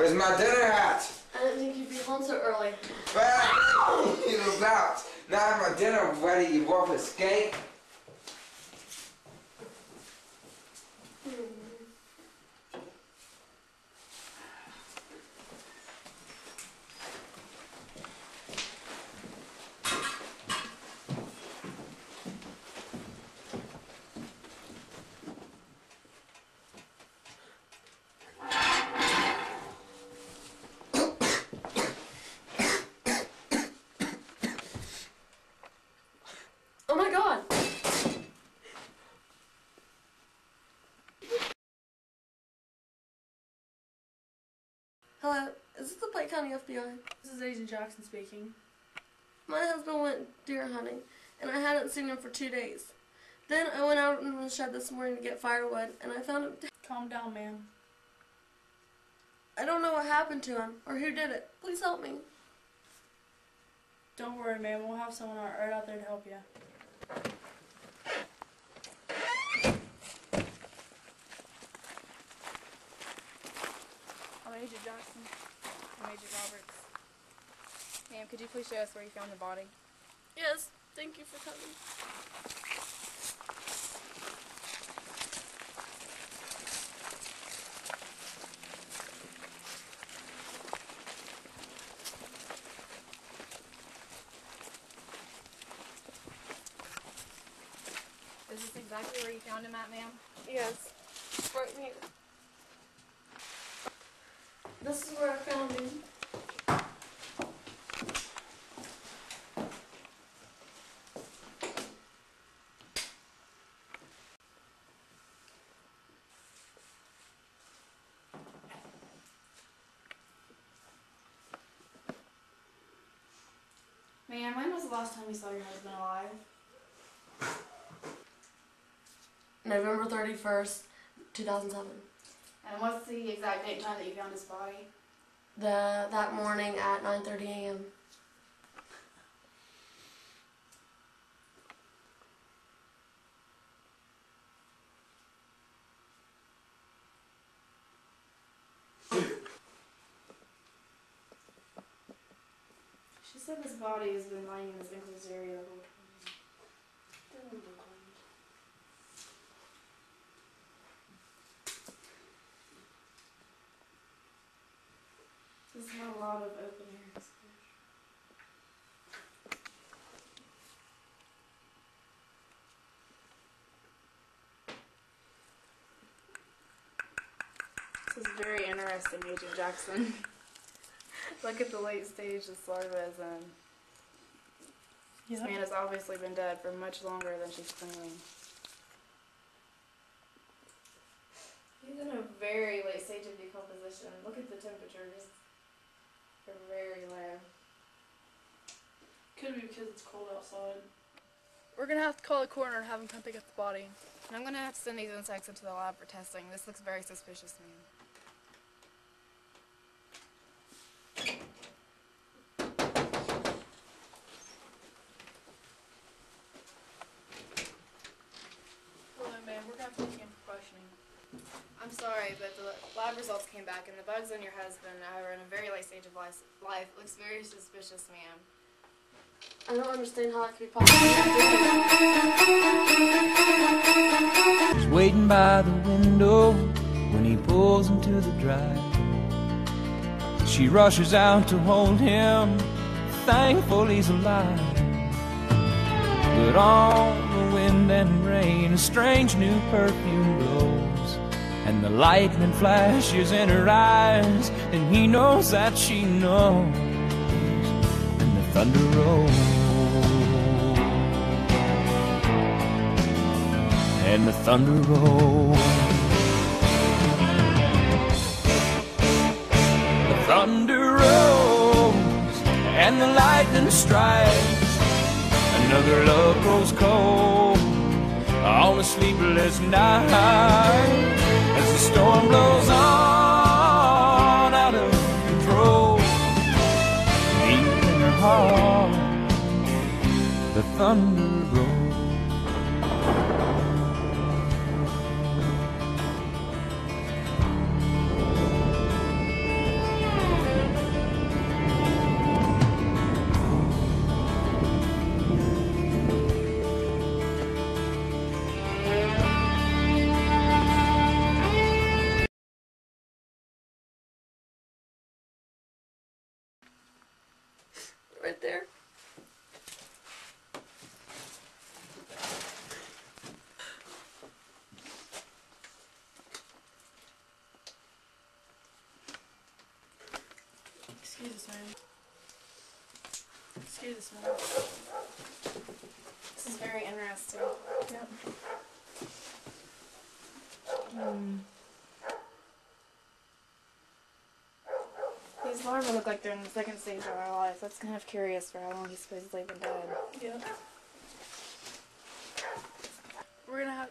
Where's my dinner at? I didn't think you'd be home so early. Well, you about. Now I have my dinner ready. You want to escape? Hello, is this the Pike County FBI? This is Agent Jackson speaking. My husband went deer hunting, and I hadn't seen him for two days. Then I went out in the shed this morning to get firewood, and I found him. dead. Calm down, ma'am. I don't know what happened to him or who did it. Please help me. Don't worry, ma'am. We'll have someone right out there to help you. I'm Agent Jackson. I'm Agent Roberts. Ma'am, could you please show us where you found the body? Yes, thank you for coming. Is this exactly where you found him at, ma'am? Yes, right here. This is where I found him. Ma'am, when was the last time you saw your husband alive? November 31st, 2007. And what's the exact date and time that you found his body? The, that morning at 9.30 a.m. She said his body has been lying in this enclosed area the whole time. Doesn't look. This is not a lot of open air exposure. This is very interesting, Agent Jackson. Look at the late stage this larva is in. This man has obviously been dead for much longer than she's claiming. He's in a very late stage of decomposition. Look at the temperature, just they're very low. Could be because it's cold outside. We're gonna have to call a coroner and have him come pick up the body. And I'm gonna have to send these insects into the lab for testing. This looks very suspicious, man. Hello, ma'am. We're gonna have to take you in for questioning. I'm sorry, but the lab results came back, and the bugs on your husband are in a very late stage of life. life. Looks very suspicious, ma'am. I don't understand how that could be possible. She's waiting by the window when he pulls into the drive. She rushes out to hold him, thankful he's alive. But on the wind and rain, a strange new perfume blows. And the lightning flashes in her eyes, and he knows that she knows. And the thunder rolls. And the thunder rolls. The thunder rolls and the lightning strikes. Another love grows cold on a sleepless night storm blows on out of control. Deep in her heart, the thunder rolls. Right there. Excuse us, man. Excuse us, man. This is very interesting. Yep. Hmm. These larvae look like they're in the second stage of our lives. That's kind of curious for how long he's supposedly been dead. Yeah. We're gonna have